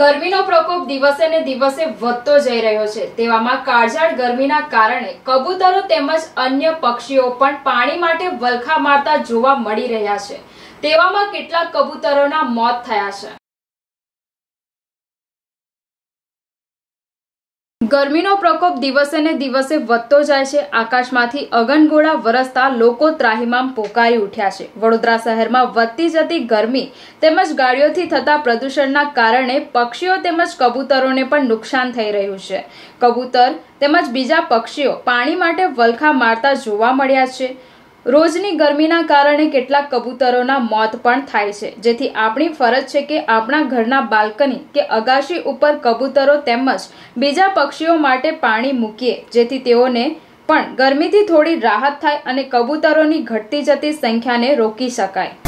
ગરમીનો પ્રકોપ દિવસે ને દિવસે વધતો જઈ રહ્યો છે. તેવામાં કાળઝાળ ગરમીના કારણે કબૂતરો તેમજ અન્ય પક્ષીઓ પણ પાણી માટે વલખા મારતા જોવા મળી રહ્યા છે. તેવામાં કેટલાક કબૂતરોના મોત થયા છે. ગરમીનો પ્રકોપ દિવસે ને દિવસે વધતો જાય છે. આકાશમાંથી અગનગોળા વરસતા લોકો ત્રાહિમામ પોકારી ઉઠ્યા છે. વડોદરા શહેરમાં વધતી જતી ગરમી તેમજ ગાડીઓથી થતા પ્રદૂષણના કારણે પક્ષીઓ તેમજ કબૂતરોને પણ નુકસાન થઈ રહ્યું છે. કબૂતર તેમજ બીજા પક્ષીઓ પાણી માટે વલખા મારતા જોવા મળ્યા છે. રોજની ગરમીના કારણે કેટલાક કબૂતરોના મોત પણ થાય છે. જેથી આપણી ફરજ છે કે આપણા ઘરના બાલ્કની કે અગાશી ઉપર કબૂતરો તેમજ બીજા પક્ષીઓ માટે પાણી મૂકીએ. જેથી તેઓને પણ ગરમીથી થોડી રાહત થાય અને કબૂતરોની ઘટતી જતી સંખ્યાને રોકી શકાય.